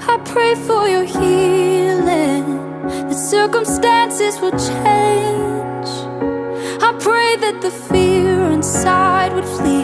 I pray for your healing. The circumstances will change. I pray that the fear inside would flee.